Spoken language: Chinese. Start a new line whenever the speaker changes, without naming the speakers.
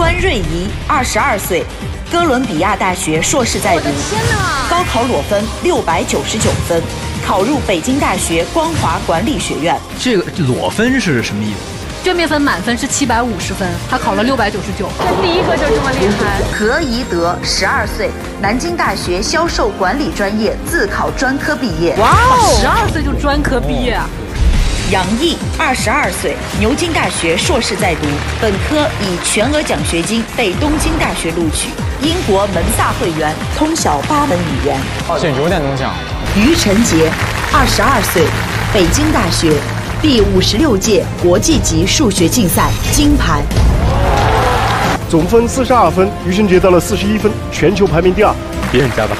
关瑞怡，二十二岁，哥伦比亚大学硕士在读。高考裸分六百九十九分，考入北京大学光华管理学院。
这个裸分是什么意思？
卷面分满分是七百五十分，他考了六百九十九。这第一个就这么厉害。
何宜德，十二岁，南京大学销售管理专业自考专科毕业。
哇哦！十二岁就专科毕业啊！
杨毅，二十二岁，牛津大学硕士在读，本科以全额奖学金被东京大学录取，英国门萨会员，通晓八门语言。
这有点东西啊。
于晨杰，二十二岁，北京大学，第五十六届国际级数学竞赛金牌。
总分四十二分，于晨杰得了四十一分，全球排名第二。
别人家的好。